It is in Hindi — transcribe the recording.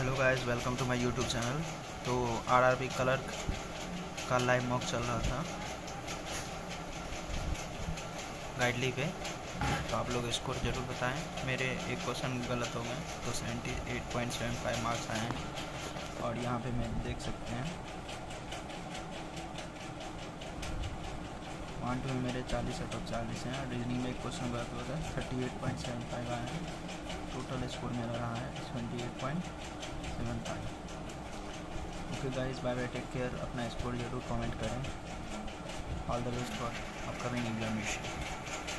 Hello guys welcome to my YouTube channel तो आरआरबी कलर का लाइव मॉक चल रहा था। गाइडली पे तो आप लोग स्कोर ज़रूर बताएँ। मेरे एक क्वेश्चन गलत हो गए तो seventy eight point seven five marks आए हैं। और यहाँ पे मैं देख सकते हैं। वन टू में मेरे चालीस आउट ऑफ़ चालीस हैं। रीजनिंग में एक क्वेश्चन गलत हो गया। Thirty eight point seven five आए हैं। टोटल स्कोर मेरा रहा है twenty eight point seven five okay guys bye bye take care अपना स्कोर ज़रूर कमेंट करें. All the best for upcoming examination